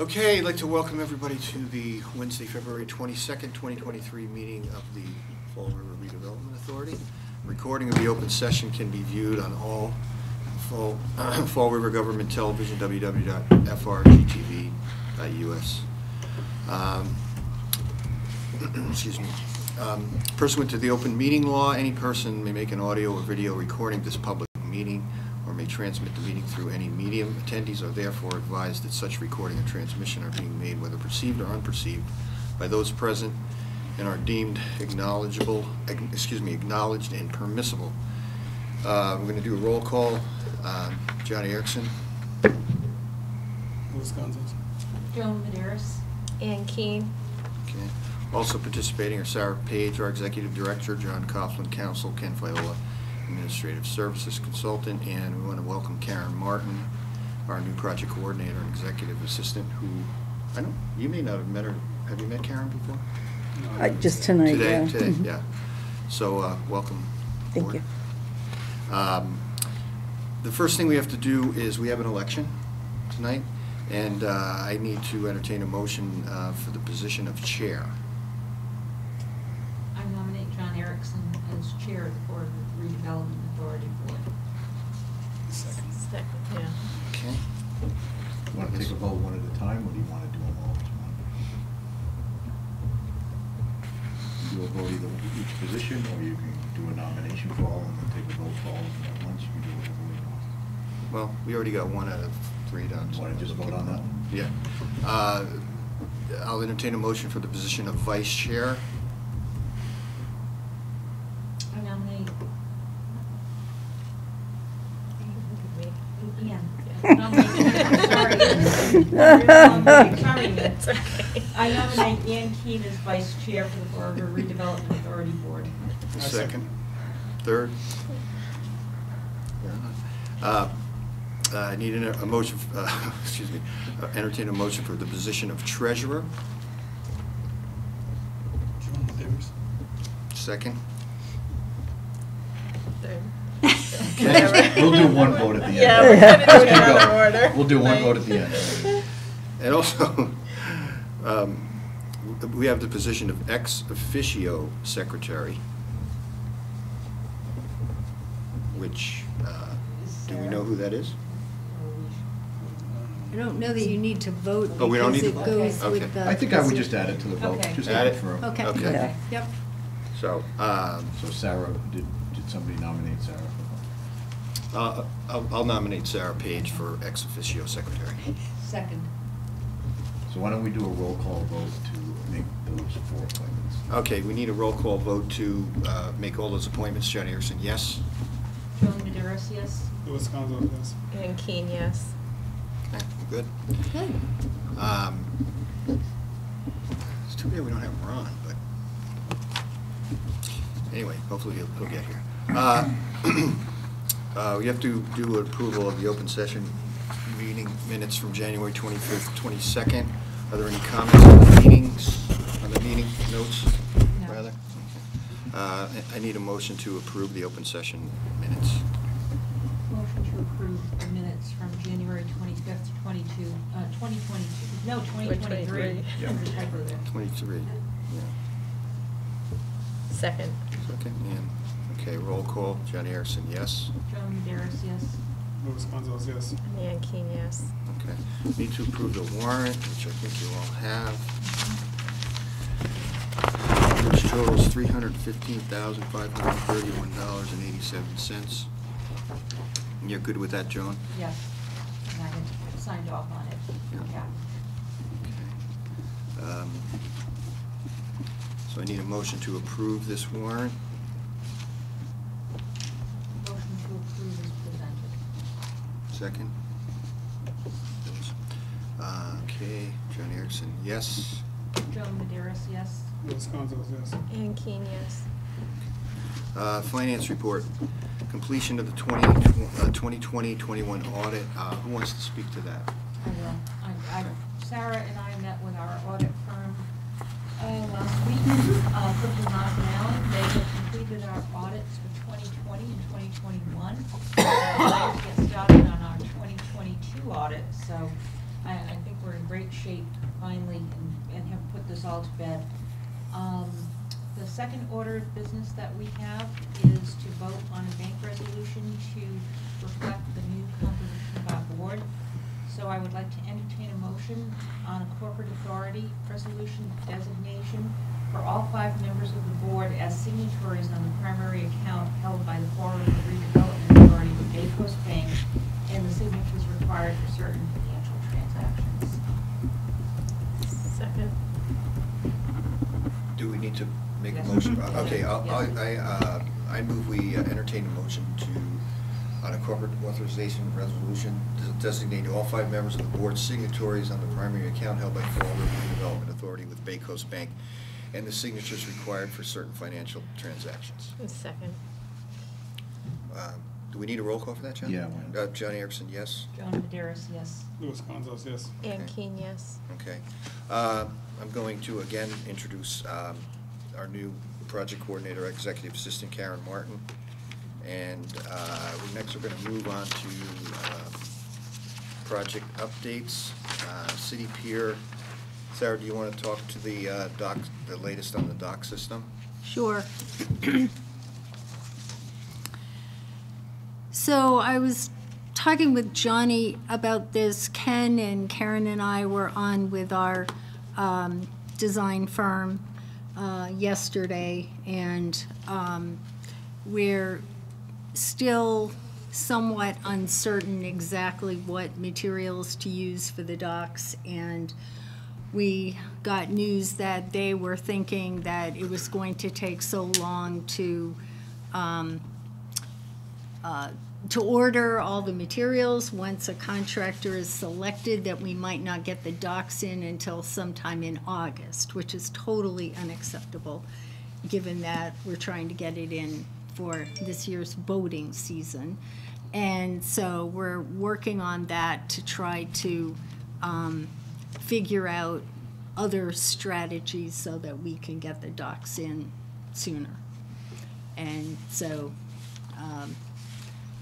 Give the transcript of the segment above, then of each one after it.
Okay, I'd like to welcome everybody to the Wednesday, February 22nd, 2023 meeting of the Fall River Redevelopment Authority. Recording of the open session can be viewed on all Fall Fall River Government Television, www.frgtv.us. Um, Excuse me. Um, Pursuant to the open meeting law, any person may make an audio or video recording of this public meeting may transmit the meeting through any medium. Attendees are therefore advised that such recording and transmission are being made, whether perceived or unperceived, by those present and are deemed acknowledgeable, excuse me, acknowledged and permissible. Uh, We're going to do a roll call. Uh, Johnny Erickson, Louis Gonzalez. Joan Maderis. Ann Keen. Okay. Also participating are Sarah Page, our Executive Director, John Coughlin, Counsel, Ken Viola, Administrative Services Consultant, and we want to welcome Karen Martin, our new Project Coordinator and Executive Assistant, who, I don't, you may not have met her, have you met Karen before? No, Uh, Just tonight, yeah. Today, today, Mhm. yeah. So, uh, welcome. Thank aboard. you. Um, The first thing we have to do is, we have an election tonight, and uh, I need to entertain a motion uh, for the position of Chair. I nominate John Erickson as Chair of the Board of Redevelopment Authority Board. Second. Second, yeah. Okay? You want to take a vote one at a time, or do you want to do them all at once? Do a vote either each position, or you can do a nomination for all and then take a vote for all at once. You can do whatever you want. Well, we already got one out of three done. so- Want to just vote on that? Yeah. Uh, I'll entertain a motion for the position of Vice Chair. I nominate Ian. Nominate- Sorry. Sorry. That's okay. I nominate Ann Keen as Vice Chair for the Board of Redevelopment Authority Board. Second. second. Third? Uh, uh, I need an- a motion, uh, excuse me, uh, entertain a motion for the position of Treasurer. John Second? Third. Okay. We'll do one vote at the end. Yeah, we're gonna do it in Let's go. another order. We'll do one vote at the end. And also, um, we have the position of ex officio secretary, which, uh, do we know who that is? I don't know that you need to vote Oh, we don't because need it to vote? goes Okay. with the. I think I would just add it to the vote, Okay. just to Add it? confirm. Okay. Okay. Yeah. Yep. So, um, So Sarah, did, did somebody nominate Sarah? For uh, I'll I'll nominate Sarah Page for ex officio secretary. Second. So why don't we do a roll call vote to make those four appointments? Okay, we need a roll call vote to uh, make all those appointments. John Erickson, yes? Joan Maderis, yes. Louis Gonzalez, yes. Ann Keen, yes. Okay, good. Good. Um, It's too bad we don't have Ron, but anyway, hopefully he'll, he'll get here. Uh, uh, We have to do approval of the open session meeting minutes from January 25th, 22nd. Are there any comments on the meetings, on the meeting notes, No. rather? Uh, I I need a motion to approve the open session minutes. Motion to approve the minutes from January twenty-fifth, twenty-two, uh, twenty twenty-two, no, twenty twenty-three. 2023. Yeah. There's a typo there. 23, yeah. Second. Second, and, okay, roll call. John Erickson, yes? Joan Maderis, yes. Louis Gonzalez, yes. And Ann Keen, yes. Okay. Need to approve the warrant, which I think you all have. Which totals three hundred fifteen thousand, five hundred thirty-one dollars and eighty-seven cents. You're good with that, Joan? Yes. And I had signed off on it. Yeah. Okay. Um, So I need a motion to approve this warrant. Motion to approve is presented. Second? Uh, Okay, John Erickson, yes? Joan Maderis, yes. Louis Gonzalez, yes. Ann Keen, yes. Uh, Finance report, completion of the 20 uh, 2020-21 audit. Uh, Who wants to speak to that? I will. I, I, Sarah and I met with our audit firm, uh, last week, uh, Clifton Rock Allen. They have completed our audits for twenty twenty and twenty twenty-one. Let's get started on so I, I think we're in great shape finally and, and have put this all to bed. Um, The second order of business that we have is to vote on a bank resolution to reflect the new composition of our board. So I would like to entertain a motion on a corporate authority resolution designation for all five members of the board as signatories on the primary account held by the Fall River Redevelopment Authority with Bay Coast Bank, and the signatures required for certain financial transactions. Second. Do we need to make a Yes. motion? Uh, Okay, I'll- I, Yes. I, uh, I move we uh, entertain a motion to, on a corporate authorization resolution, des- designate all five members of the board signatories on the primary account held by Fall River Development Authority with Bay Coast Bank, and the signatures required for certain financial transactions. Second. Uh, Do we need a roll call for that, John? Yeah, why not? Uh, Johnny Erickson, yes? John Maderos, yes. Louis Gonzalez, yes. Ann Okay. Keen, yes. Okay. Uh, I'm going to again introduce um, our new project coordinator, executive assistant Karen Martin. And uh, we next are going to move on to uh, project updates. Uh, City Pier, Sarah, do you want to talk to the uh, doc, the latest on the dock system? Sure. So I was talking with Johnny about this. Ken and Karen and I were on with our um, design firm uh, yesterday, and um, we're still somewhat uncertain exactly what materials to use for the docks, and we got news that they were thinking that it was going to take so long to, um, uh, to order all the materials, once a contractor is selected, that we might not get the docks in until sometime in August, which is totally unacceptable, given that we're trying to get it in for this year's boating season. And so we're working on that to try to, um, figure out other strategies so that we can get the docks in sooner. And so, um,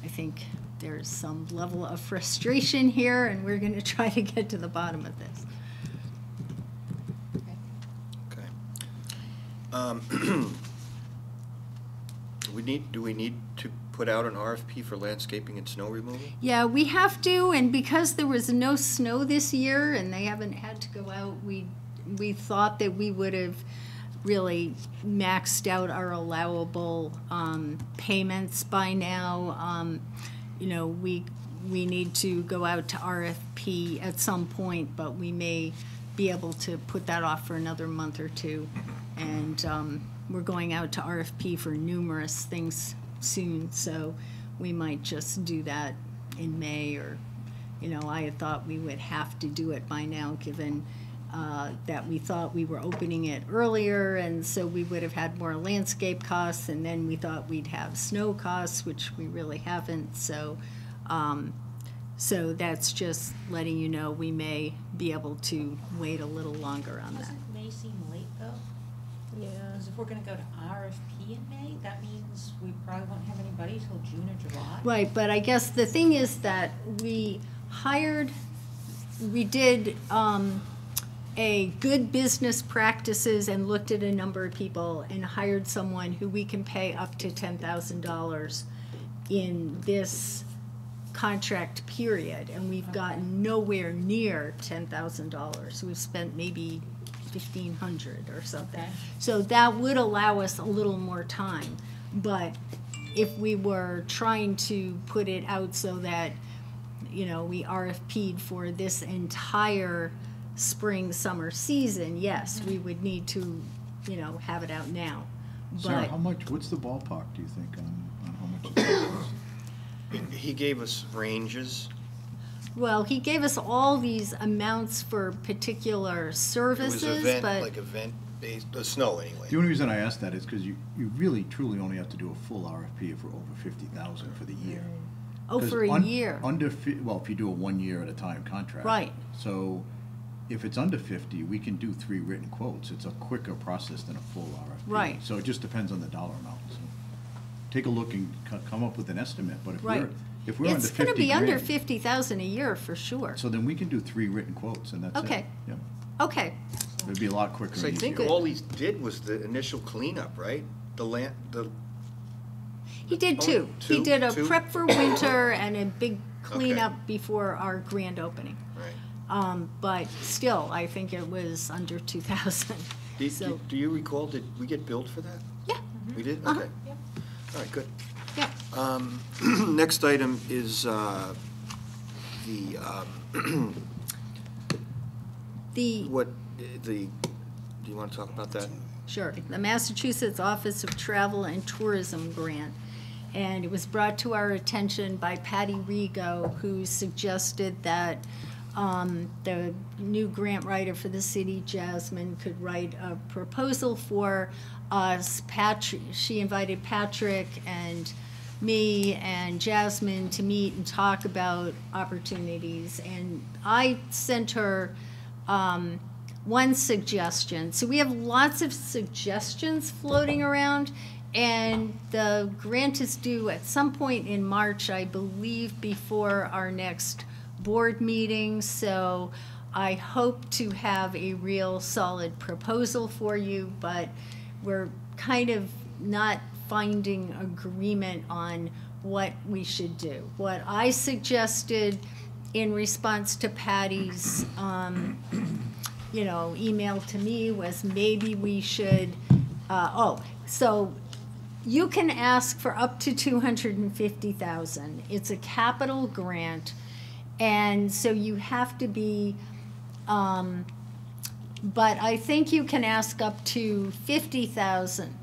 I think there's some level of frustration here, and we're gonna try to get to the bottom of this. Okay. Um, Do we need, do we need to put out an RFP for landscaping and snow removal? Yeah, we have to, and because there was no snow this year and they haven't had to go out, we, we thought that we would have really maxed out our allowable, um, payments by now. Um, you know, we, we need to go out to RFP at some point, but we may be able to put that off for another month or two. And, um, we're going out to RFP for numerous things soon, so we might just do that in May or, you know, I thought we would have to do it by now, given uh, that we thought we were opening it earlier, and so we would have had more landscape costs, and then we thought we'd have snow costs, which we really haven't, so, um, so that's just letting you know, we may be able to wait a little longer on that. Doesn't May seem late, though? Yeah. Because if we're gonna go to RFP in May, that means we probably won't have anybody till June or July. Right, but I guess the thing is that we hired, we did um, a good business practices and looked at a number of people and hired someone who we can pay up to ten thousand dollars in this contract period, and we've gotten nowhere near ten thousand dollars. We've spent maybe fifteen hundred or something. Okay. So that would allow us a little more time. But if we were trying to put it out so that, you know, we RFP'd for this entire spring, summer season, yes, we mm-hmm. would need to, you know, have it out now. Sarah, But how much, what's the ballpark, do you think, on, on how much it costs? He gave us ranges. Well, he gave us all these amounts for particular It was services, event, but, like event-based, the snow anyway. The only reason I ask that is because you, you really truly only have to do a full RFP for over fifty thousand for the year. oh, 'Cause for a un- year. Under, fi- well, if you do a one year at a time contract. Right. So if it's under fifty, we can do three written quotes. It's a quicker process than a full RFP. Right. So it just depends on the dollar amount, so. Take a look and co- come up with an estimate, but if we're, If we're under It's gonna 50 be under fifty thousand a year for sure. So then we can do three written quotes and that's it. Okay. Yeah, Okay, it'd be a lot quicker So I think all he did was the initial cleanup, right? The land, the, he did Oh, two. He two? did a Two? prep for winter and a big Okay. cleanup before our grand opening. Um, but still, I think it was under two thousand. Do you- So, do, you recall, did we get billed for that? yeah, We did? Uh-huh. Okay. All right, good. yeah. Um, Next item is uh, the, um, The, what, the, do you want to talk about that? Sure. The Massachusetts Office of Travel and Tourism Grant. And it was brought to our attention by Patty Rego, who suggested that um, the new grant writer for the city, Jasmine, could write a proposal for us. Patrick, she invited Patrick and me and Jasmine to meet and talk about opportunities. And I sent her um, one suggestion. So we have lots of suggestions floating around, and the grant is due at some point in March, I believe, before our next board meeting. So I hope to have a real solid proposal for you, but we're kind of not finding agreement on what we should do. What I suggested in response to Patty's, um, you know, email to me was maybe we should, uh, oh, so you can ask for up to two hundred and fifty thousand. It's a capital grant, and so you have to be, um, but I think you can ask up to fifty thousand,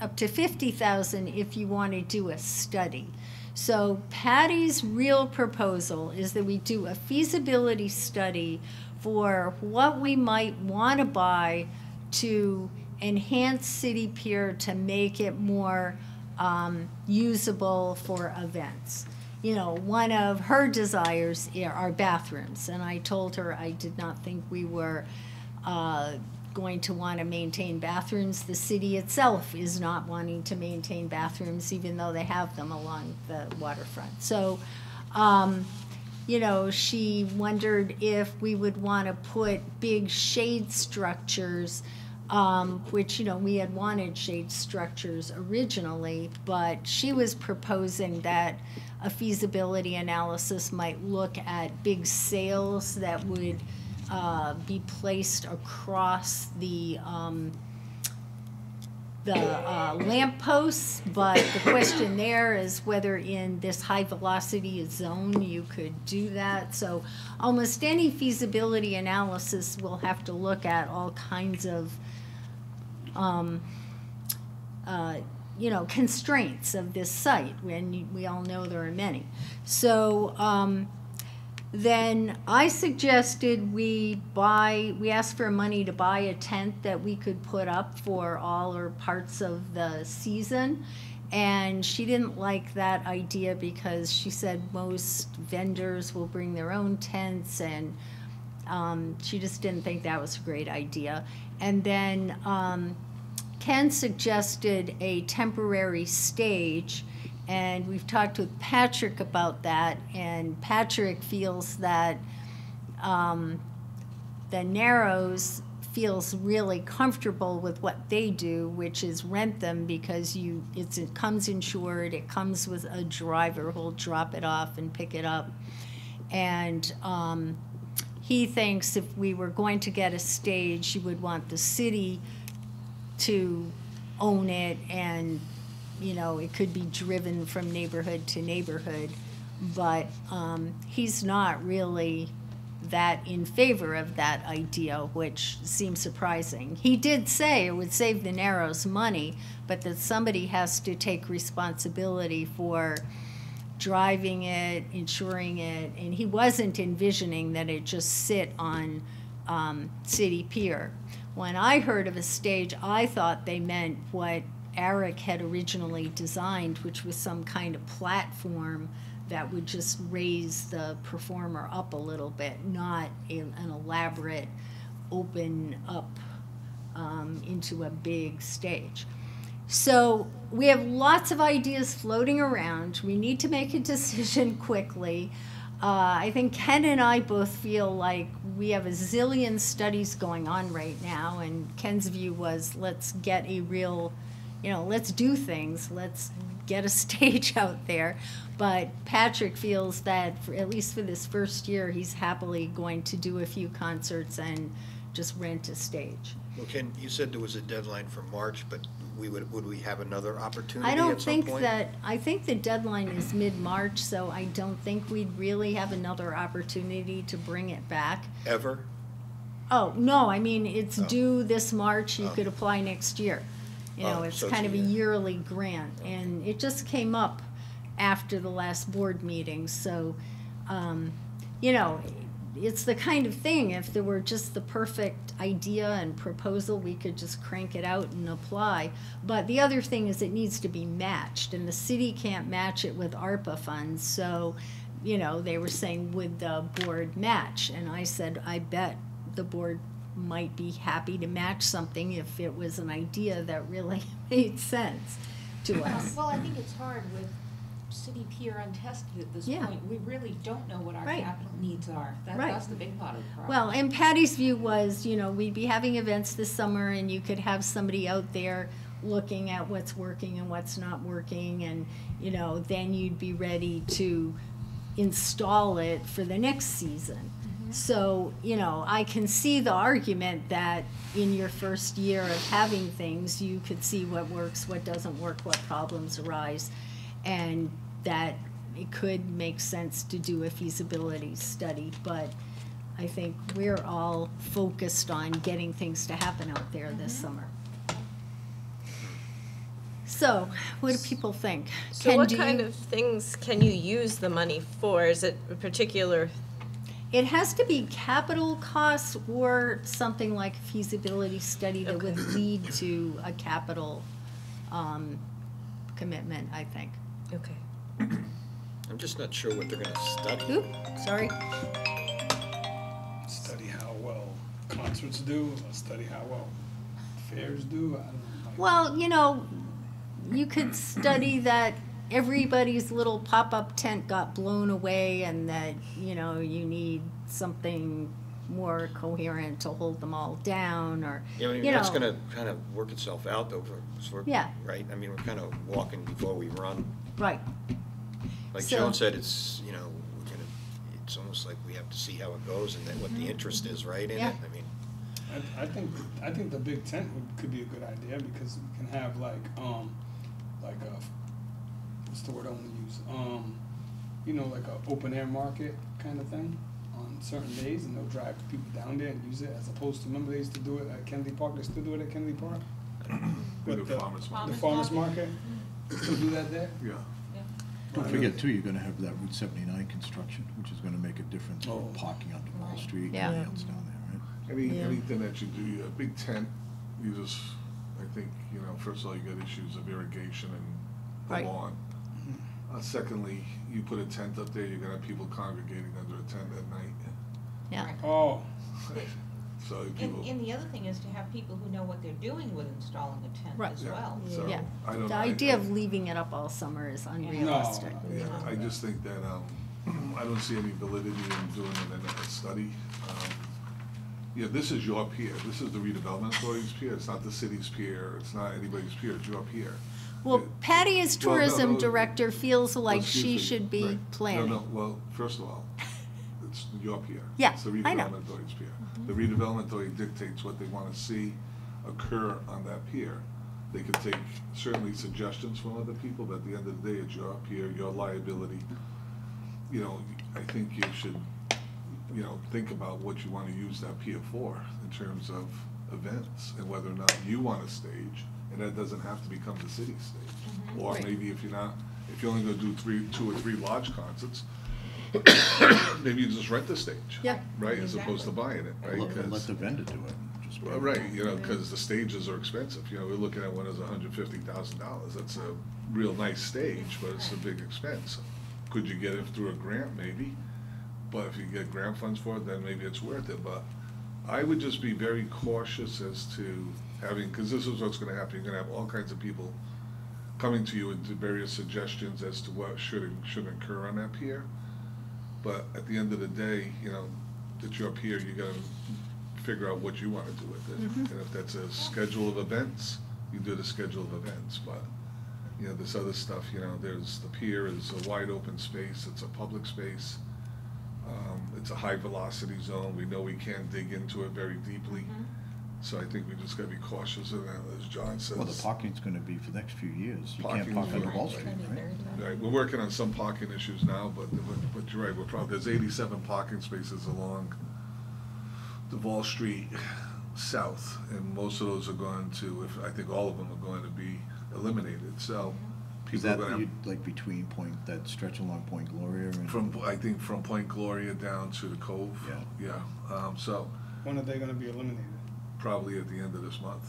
up to fifty thousand if you want to do a study. So Patty's real proposal is that we do a feasibility study for what we might want to buy to enhance City Pier to make it more um, usable for events. You know, one of her desires are bathrooms, and I told her I did not think we were uh, going to want to maintain bathrooms. The city itself is not wanting to maintain bathrooms, even though they have them along the waterfront. So, um, you know, she wondered if we would want to put big shade structures, um, which, you know, we had wanted shade structures originally, but she was proposing that a feasibility analysis might look at big sails that would uh, be placed across the, um, the uh, lamp posts, but the question there is whether in this high-velocity zone you could do that. So almost any feasibility analysis will have to look at all kinds of, um, uh, you know, constraints of this site, when you- we all know there are many. So, um, then I suggested we buy, we asked for money to buy a tent that we could put up for all or parts of the season. And she didn't like that idea because she said most vendors will bring their own tents and um, she just didn't think that was a great idea. And then um, Ken suggested a temporary stage, and we've talked with Patrick about that, and Patrick feels that um, the Narrows feels really comfortable with what they do, which is rent them because you it comes insured, it comes with a driver who'll drop it off and pick it up, and um, he thinks if we were going to get a stage, you would want the city to own it and, you know, it could be driven from neighborhood to neighborhood. But um, he's not really that in favor of that idea, which seems surprising. He did say it would save the Narrows money, but that somebody has to take responsibility for driving it, insuring it, and he wasn't envisioning that it just sit on um, City Pier. When I heard of a stage, I thought they meant what Eric had originally designed, which was some kind of platform that would just raise the performer up a little bit, not an elaborate open up um, into a big stage. So we have lots of ideas floating around. We need to make a decision quickly. Uh, I think Ken and I both feel like we have a zillion studies going on right now, and Ken's view was let's get a real, you know, let's do things, let's get a stage out there. But Patrick feels that, for, at least for this first year, he's happily going to do a few concerts and just rent a stage. Well, Ken, you said there was a deadline for March, but we would, would we have another opportunity I don't think point? that, I think the deadline is mid-March, so I don't think we'd really have another opportunity to bring it back. Ever? Oh, no, I mean, it's Oh. due this March, you Oh. could apply next year. You know, Oh, it's so kind a of a year. yearly grant, and it just came up after the last board meeting, so, um, you know, it's the kind of thing, if there were just the perfect idea and proposal, we could just crank it out and apply. But the other thing is it needs to be matched, and the city can't match it with ARPA funds, so, you know, they were saying, would the board match? And I said, I bet the board might be happy to match something if it was an idea that really made sense to us. Well, I think it's hard with city pier untested at this Yeah. point. We really don't know what our Right. capital needs are. That, Right. that's the big part of the problem. Well, and Patty's view was, you know, we'd be having events this summer and you could have somebody out there looking at what's working and what's not working and, you know, then you'd be ready to install it for the next season. Mm-hmm. So, you know, I can see the argument that in your first year of having things, you could see what works, what doesn't work, what problems arise, and that it could make sense to do a feasibility study, but I think we're all focused on getting things to happen out there this summer. So, what do people think? So Ken, what kind you- of things can you use the money for? Is it a particular, It has to be capital costs or something like a feasibility study that would lead to a capital, um, commitment, I think. Okay. I'm just not sure what they're gonna study. Oop, sorry. Study how well concerts do, study how well fairs do, I don't know. like- Well, you know, you could study that everybody's little pop-up tent got blown away and that, you know, you need something more coherent to hold them all down or, Yeah, I mean, you that's know. gonna kind of work itself out though sort of, Yeah. right? I mean, we're kind of walking before we run. Right, Like So- Joan said, it's, you know, we're gonna, it's almost like we have to see how it goes and then what the interest is, right, in it? Mm-hmm. Yeah. I mean, I, I think, I think the big tent would, could be a good idea, because we can have like, um, like a, what's the word I wanna use? Um, you know, like a open air market kind of thing on certain days, and they'll drive people down there and use it, as opposed to, remember they used to do it at Kennedy Park, they still do it at Kennedy Park? They do With the- farmers The market. farmer's market, still do that there? Yeah. Don't forget too, you're gonna have that Route seventy-nine construction, which is gonna make a difference for Oh. parking on Wall Street and Yeah. everything else down there, right? Any, Yeah. anything that you do, a big tent, you just, I think, you know, first of all, you got issues of irrigation and Right. the lawn. Uh, secondly, you put a tent up there, you're gonna have people congregating under a tent at night. yeah. Oh, So And, people, and the other thing is to have people who know what they're doing with installing a tent Right. as yeah, well. so, Yeah. I don't. The I- idea I- of leaving it up all summer is unrealistic. Yeah, I just think that, um, I don't see any validity in doing it in a study. Um, Yeah, this is your pier, this is the redevelopment authority's pier, it's not the city's pier, it's not anybody's pier, it's your pier. Well, Yeah. Patty as Well, no, tourism no, director feels like excuse she me, should be right. planning. No, no, well, first of all, it's your pier. Yeah, It's the I know. Redevelopment authority's pier. The redevelopment authority dictates what they wanna see occur on that pier. They could take certainly suggestions from other people, but at the end of the day, it's your pier, your liability. You know, I think you should, you know, think about what you wanna use that pier for in terms of events and whether or not you want a stage, and that doesn't have to become the city stage. Mm-hmm. Or Right. maybe if you're not, if you're only gonna do three, two or three large concerts, maybe you just rent the stage. Yeah. Right, as opposed to buying it, right? Let, let 'Cause- the vendor do it. just well, Right, you know, because the stages are expensive, you know, we're looking at one that's hundred fifty thousand dollars, that's a real nice stage, but it's a big expense. Could you get it through a grant, maybe, but if you get grant funds for it, then maybe it's worth it, but I would just be very cautious as to having, because this is what's gonna happen, you're gonna have all kinds of people coming to you with various suggestions as to what should and shouldn't occur on that pier. But at the end of the day, you know, that you're up here, you gotta figure out what you wanna do with it. And if that's a schedule of events, you do the schedule of events, but, you know, this other stuff, you know, there's, the pier is a wide open space, it's a public space. Um, it's a high velocity zone, we know we can't dig into it very deeply. So I think we just gotta be cautious of that, as John says. Well, the parking's gonna be for the next few years. You can't Parking's park on gonna Wall be- Street, right? Right, we're working on some parking issues now, but, but, but you're right, we're probably, there's eighty-seven parking spaces along the Wall Street south, and most of those are going to, if, I think all of them are going to be eliminated, so. Is people are that, gonna have- you- like, between Point, that stretch along Point Gloria and? From, I think from Point Gloria down to the Cove. Yeah. Yeah, um, so, When are they gonna be eliminated? Probably at the end of this month.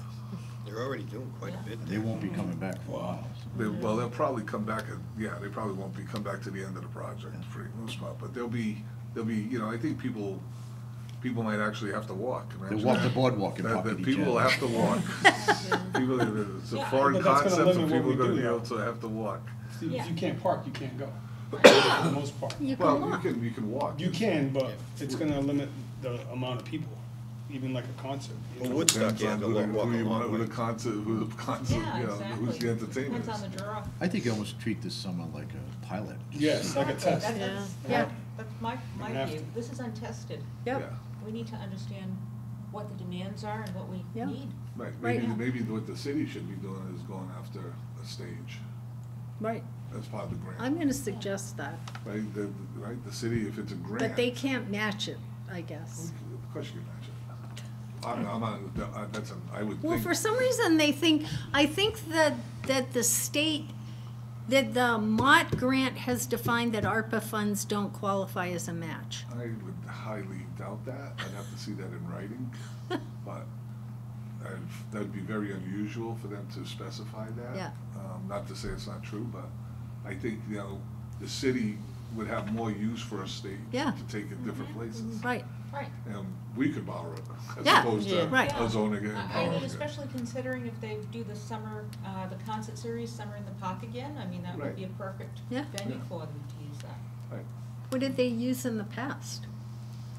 They're already doing quite a bit They won't be coming back for a while. They, well, they'll probably come back, at- yeah, they probably won't be, come back to the end of the project for the most part, but there'll be, there'll be, you know, I think people, people might actually have to walk. They'll walk the boardwalk and That- park that at People will have to walk. People, it's a Yeah, foreign but that's gonna concept, so limit what people are we gonna do, be though. able to have to walk. See, Yeah. if you can't park, you can't go, for the most part. You can Well, you walk. can, you can walk. You can, but it's gonna limit the amount of people, even like a concert. you Well, know? Woodstock, Depends you on have to who walk walk who you along want, who the concert, who the concert, Yeah, you know, exactly. who's the entertainment Depends on the draw. I think you almost treat this summer like a pilot. Yes, like a Exactly. test. That- that's- Yeah. that- That's my, my view. to. This is untested. Yeah. We need to understand what the demands are and what we Yeah. need. Right, Right. maybe, maybe what the city should be doing is going after a stage right. as part of the grant. I'm gonna suggest that, Right, the, right, the city, if it's a grant. but they can't match it, I guess. Of course you can match it. I'm, I'm on, that's, an- I would think. Well, for some reason, they think, I think that, that the state, that the Mott grant has defined that ARPA funds don't qualify as a match. I would highly doubt that. I'd have to see that in writing, but I've, that'd be very unusual for them to specify that. Yeah. Um, not to say it's not true, but I think, you know, the city would have more use for a state Yeah. To take it different places. Right, Right. And we could borrow it, as Yeah, opposed yeah, to right. us owning it and I- I borrowing mean, it. especially considering if they do the summer, uh, the concert series, Summer in the Park again, I mean, that Right. would be a perfect Yeah. venue Yeah. for them to use that. Right. what did they use in the past?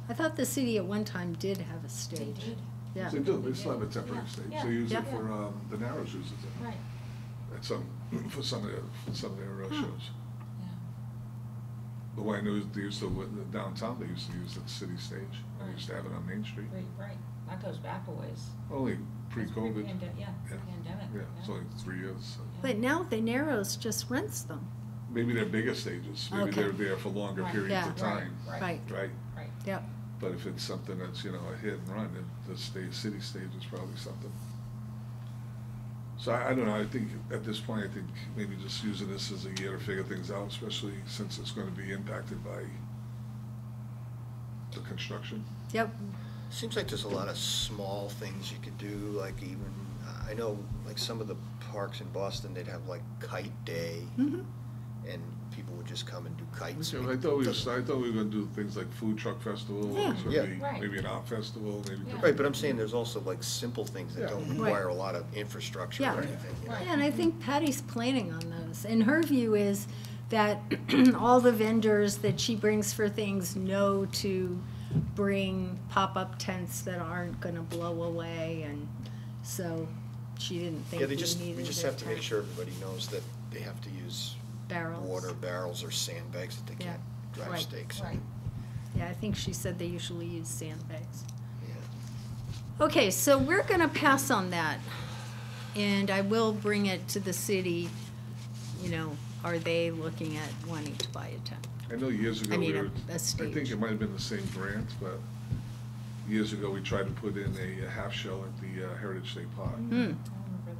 I thought the city at one time did have a They stage. did. Yeah, They do, they still have a Yeah, temporary stage. yeah, They use it yeah. for, um, the Narrows uses it. Right, At some, for some of their, for some of their uh, Huh. shows. Yeah. The way I knew is they used to, with the downtown, they used to use the city stage. They used to have it on Main Street. Right, right. That goes back a ways. Only oh, pre-COVID. pre-pande- Yeah, Yeah. pre-pandemic. Yeah, it's only three years. so. but now the Narrows just rents them, Maybe they're bigger stages. Maybe Okay. they're there for longer Right. periods Yeah. of time. Right, right, Right? Right. yep. But if it's something that's, you know, a hit and run, then the state, city stage is probably something. So I, I don't know, I think at this point, I think maybe just using this as a year to figure things out, especially since it's gonna be impacted by the construction. Yep, Seems like there's a lot of small things you could do, like even, I know, like some of the parks in Boston, they'd have like kite day, mhm. and people would just come and do kites. I thought we was, I thought we were gonna do things like food truck festival, Yeah. or Yeah. maybe, Right. maybe an art festival, maybe. Yeah. Right, but I'm saying there's also like simple things that Yeah. don't Right. require a lot of infrastructure Yeah. or anything. you know? Right. Yeah, and I think Patty's planning on those. And her view is that all the vendors that she brings for things know to bring pop-up tents that aren't gonna blow away, and so she didn't think Yeah, we they just, we just a have to make tent. sure everybody knows that they have to use Barrels. water barrels or sandbags, that they Yeah. can't drive Right. stakes. Right. Yeah, I think she said they usually use sandbags. Yeah. Okay, so we're gonna pass on that, and I will bring it to the city, you know, are they looking at wanting to buy a tent? I know years ago, I we mean, a- were, a I think stage. it might have been the same grant, but years ago, we tried to put in a half shell at the uh, Heritage State Park, Hmm, I remember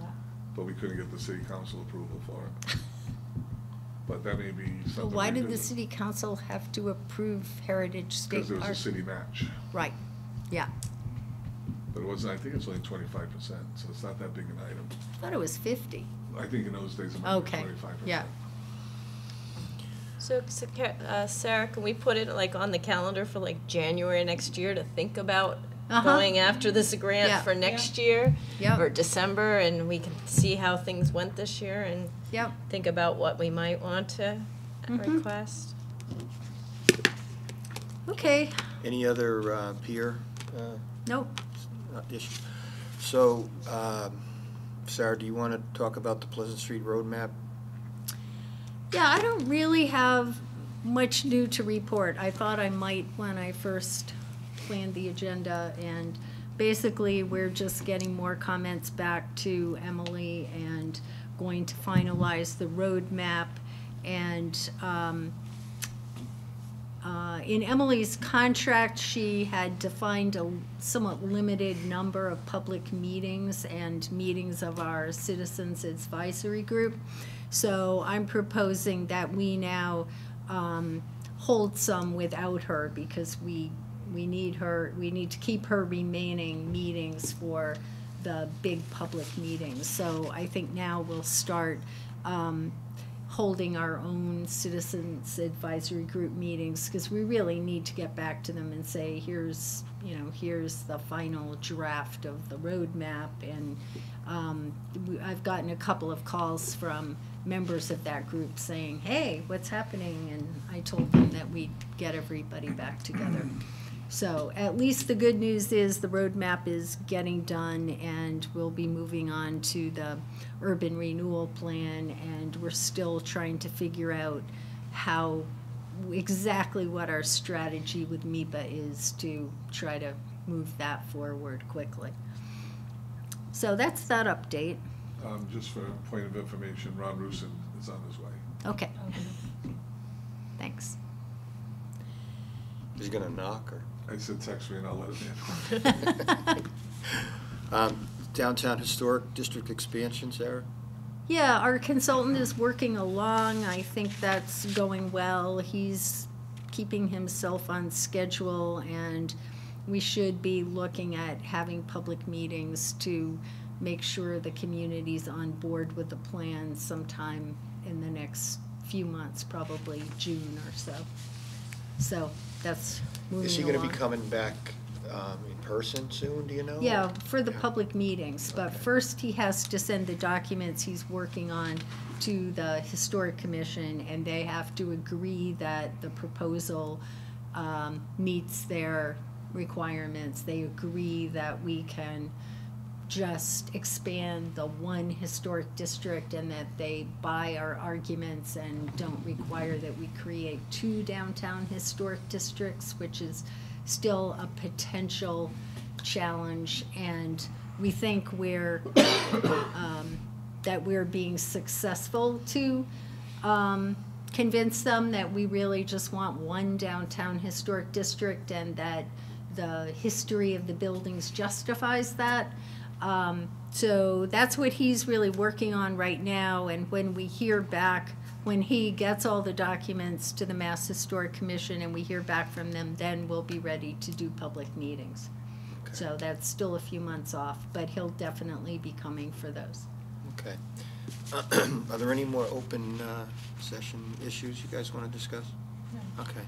that. but we couldn't get the city council approval for it. But that may be but something. why we did the city council have to approve Heritage State Because it was Park? a city match, Right, yeah, but it wasn't, I think it's only twenty-five percent, so it's not that big an item. I thought it was fifty. I think in those days, it might have been Okay, twenty-five percent. yeah. So, so Ca- uh, Sarah, can we put it like on the calendar for like January next year to think about Uh-huh. going after this grant Yeah. for next year Yep. or December, and we can see how things went this year and Yep. think about what we might want to Mhm. request. Okay, Any other uh, pier uh, nope. uh, issue? So, um, Sarah, do you want to talk about the Pleasant Street roadmap? Yeah, I don't really have much new to report. I thought I might when I first planned the agenda, and basically, we're just getting more comments back to Emily and going to finalize the roadmap. And um, uh, in Emily's contract, she had defined a somewhat limited number of public meetings and meetings of our Citizens Advisory Group. So I'm proposing that we now um, hold some without her because we, we need her, we need to keep her remaining meetings for the big public meetings. So I think now we'll start um, holding our own citizens advisory group meetings, because we really need to get back to them and say, here's, you know, here's the final draft of the roadmap, and, um, I've gotten a couple of calls from members of that group saying, hey, what's happening? And I told them that we'd get everybody back together. So at least the good news is the roadmap is getting done and we'll be moving on to the urban renewal plan and we're still trying to figure out how, exactly what our strategy with MEPA is to try to move that forward quickly. So that's that update. Um, just for a point of information, Ron Rusin is on his way. Okay. Thanks. Is he going to knock, or? I said text me and I'll let him in. Um, Downtown Historic District expansion, Sarah? Yeah, our consultant is working along. I think that's going well. He's keeping himself on schedule and we should be looking at having public meetings to make sure the community's on board with the plan sometime in the next few months, probably June or so. So that's moving along. Is he going to be coming back um, in person soon, do you know? Yeah, for the Yeah. public meetings, but Okay. first he has to send the documents he's working on to the Historic Commission, and they have to agree that the proposal um, meets their requirements. They agree that we can just expand the one historic district and that they buy our arguments and don't require that we create two downtown historic districts, which is still a potential challenge. And we think we're, um, that we're being successful to, um, convince them that we really just want one downtown historic district and that the history of the buildings justifies that. Um, so that's what he's really working on right now, and when we hear back, when he gets all the documents to the Mass Historic Commission and we hear back from them, then we'll be ready to do public meetings. Okay. So that's still a few months off, but he'll definitely be coming for those. Okay. Are there any more open uh, session issues you guys want to discuss? Okay.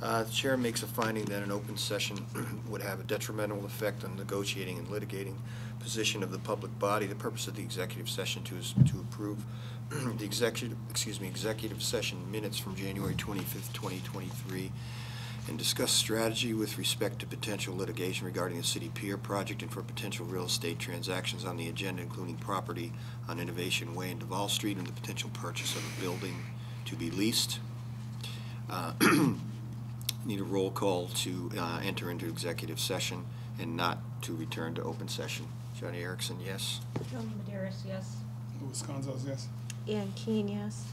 Uh, The chair makes a finding that an open session would have a detrimental effect on negotiating and litigating position of the public body. The purpose of the executive session to is to approve the executive, excuse me, executive session minutes from January 25th, 2023, and discuss strategy with respect to potential litigation regarding the city pier project and for potential real estate transactions on the agenda, including property on Innovation Way and Duval Street and the potential purchase of a building to be leased. Uh, Need a roll call to uh, enter into executive session and not to return to open session. Johnny Erickson, yes? Joan Maderis, yes. Louis Gonzalez, yes. Ann Keen, yes.